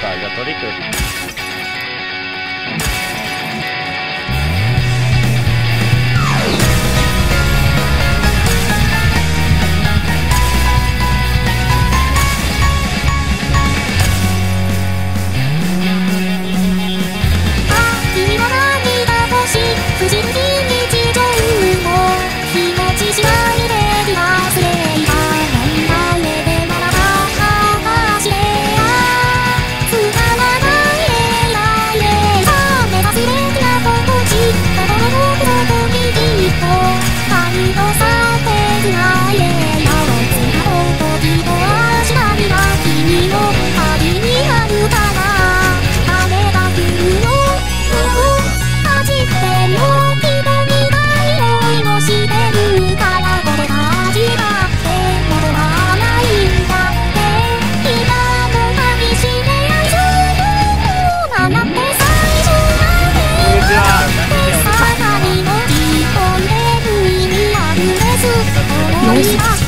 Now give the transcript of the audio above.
か。じゃあ Nice.